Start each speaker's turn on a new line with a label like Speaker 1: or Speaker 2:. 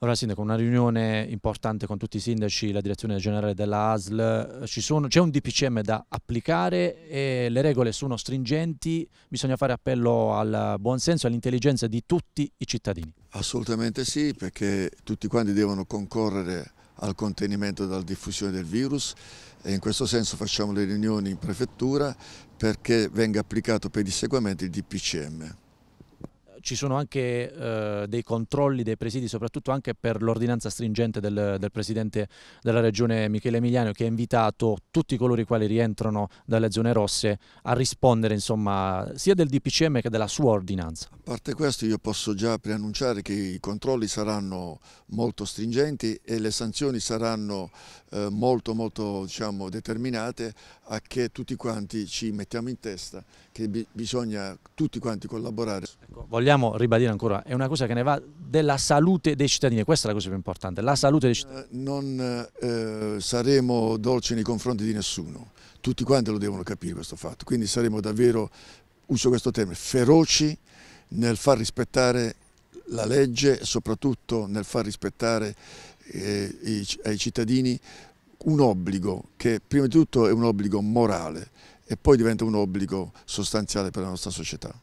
Speaker 1: Ora Sindaco, una riunione importante con tutti i sindaci, la direzione generale della ASL, c'è un DPCM da applicare e le regole sono stringenti, bisogna fare appello al buonsenso e all'intelligenza di tutti i cittadini.
Speaker 2: Assolutamente sì, perché tutti quanti devono concorrere al contenimento della diffusione del virus e in questo senso facciamo le riunioni in prefettura perché venga applicato pedissequamente il DPCM
Speaker 1: ci sono anche eh, dei controlli dei presidi, soprattutto anche per l'ordinanza stringente del, del, Presidente della Regione Michele Emiliano che ha invitato tutti coloro i quali rientrano dalle zone rosse a rispondere insomma, sia del DPCM che della sua ordinanza.
Speaker 2: A parte questo io posso già preannunciare che i controlli saranno molto stringenti e le sanzioni saranno eh, molto molto diciamo, determinate a che tutti quanti ci mettiamo in testa che bi bisogna tutti quanti collaborare.
Speaker 1: Vogliamo ribadire ancora, è una cosa che ne va della salute dei cittadini, questa è la cosa più importante, la salute dei cittadini.
Speaker 2: Eh, non eh, saremo dolci nei confronti di nessuno, tutti quanti lo devono capire questo fatto, quindi saremo davvero, uso questo termine, feroci nel far rispettare la legge e soprattutto nel far rispettare eh, ai cittadini un obbligo che prima di tutto è un obbligo morale e poi diventa un obbligo sostanziale per la nostra società.